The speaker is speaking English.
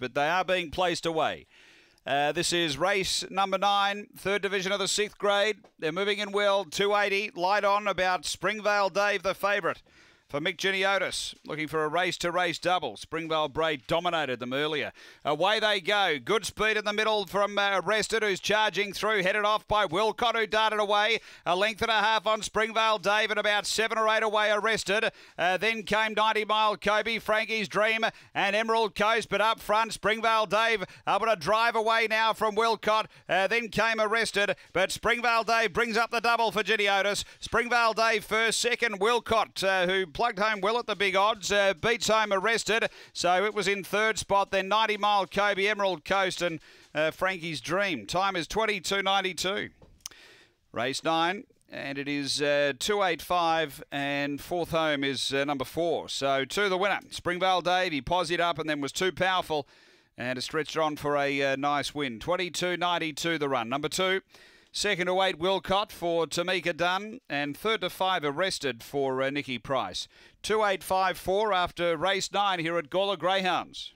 but they are being placed away. Uh, this is race number nine, third division of the sixth grade. They're moving in well, 280. Light on about Springvale Dave, the favourite for Mick Geniotis, looking for a race-to-race double. Springvale Bray dominated them earlier. Away they go. Good speed in the middle from uh, who's charging through, headed off by Wilcott, who darted away. A length and a half on Springvale Dave, and about seven or eight away Arrested. Uh, then came 90 Mile Kobe, Frankie's Dream, and Emerald Coast. But up front, Springvale Dave able to drive away now from Wilcott. Uh, then came Arrested, but Springvale Dave brings up the double for Geniotis. Springvale Dave first, second Wilcott, uh, who plugged home well at the big odds. Uh, beats home arrested. So it was in third spot. Then 90 mile Kobe, Emerald Coast, and uh, Frankie's Dream. Time is 22.92. Race nine. And it is uh, 285, and fourth home is uh, number four. So, to the winner, Springvale Dave. He posied up and then was too powerful and has stretched on for a uh, nice win. 22.92 the run. Number two, Second to eight, Wilcott for Tamika Dunn. And third to five, arrested for uh, Nicky Price. 2854 after race nine here at Gawler Greyhounds.